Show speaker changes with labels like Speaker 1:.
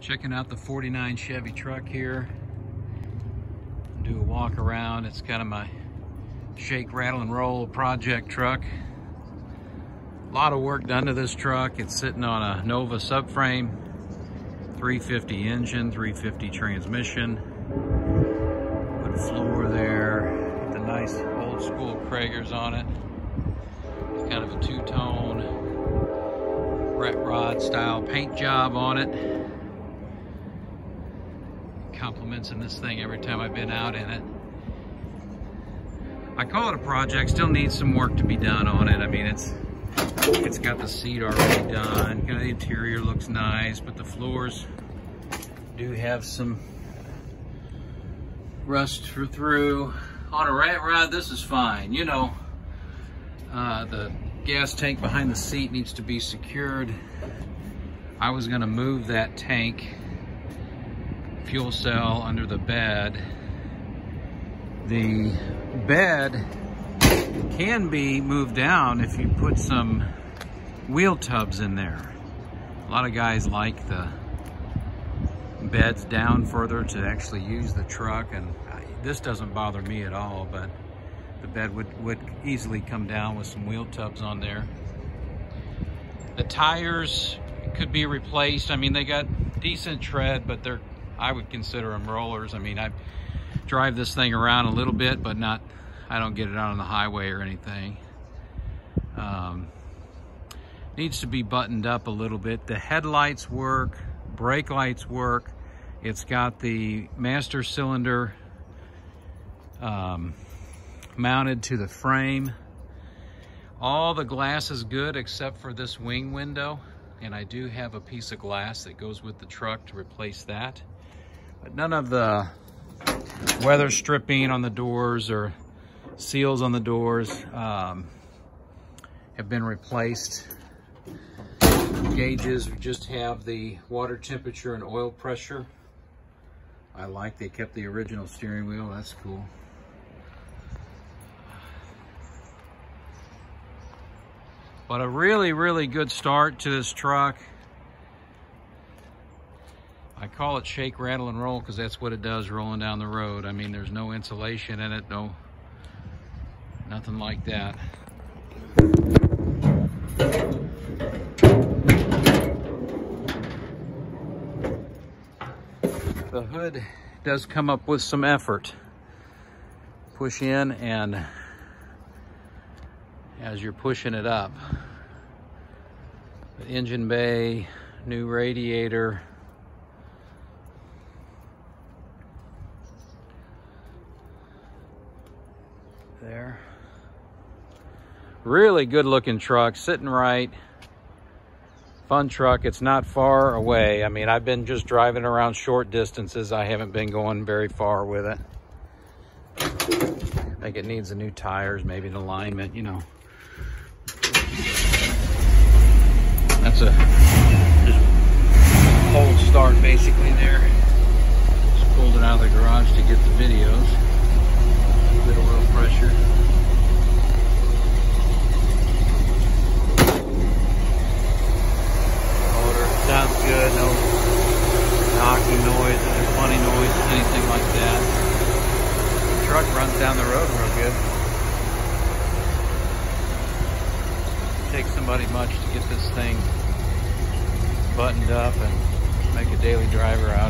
Speaker 1: Checking out the 49 Chevy truck here. Do a walk around. It's kind of my shake, rattle, and roll project truck. A lot of work done to this truck. It's sitting on a Nova subframe, 350 engine, 350 transmission. Wood floor there. The nice old school Cragars on it. It's kind of a two-tone rat rod style paint job on it. Compliments in this thing every time I've been out in it. I call it a project, still needs some work to be done on it. I mean, it's it's got the seat already done. Kind of the interior looks nice, but the floors do have some rust through. On a rat rod, this is fine. You know, uh, the gas tank behind the seat needs to be secured. I was gonna move that tank fuel cell under the bed. The bed can be moved down if you put some wheel tubs in there. A lot of guys like the beds down further to actually use the truck and this doesn't bother me at all, but the bed would, would easily come down with some wheel tubs on there. The tires could be replaced. I mean, they got decent tread, but they're, I would consider them rollers. I mean, I drive this thing around a little bit, but not, I don't get it out on the highway or anything. Um, needs to be buttoned up a little bit. The headlights work, brake lights work. It's got the master cylinder um, mounted to the frame. All the glass is good except for this wing window. And I do have a piece of glass that goes with the truck to replace that. But none of the weather stripping on the doors or seals on the doors um, have been replaced. Gauges just have the water temperature and oil pressure. I like they kept the original steering wheel, that's cool. But a really, really good start to this truck. Call it shake, rattle, and roll because that's what it does rolling down the road. I mean, there's no insulation in it, no, nothing like that. The hood does come up with some effort. Push in and as you're pushing it up. The engine bay, new radiator. There. Really good looking truck, sitting right. Fun truck, it's not far away. I mean, I've been just driving around short distances. I haven't been going very far with it. I think it needs the new tires, maybe an alignment, you know. That's a cold start basically there. Just pulled it out of the garage to get the videos. A bit of oil pressure. Motor sounds good, no knocking noise, no funny noise, anything like that. The truck runs down the road real good. take somebody much to get this thing buttoned up and make a daily driver out it.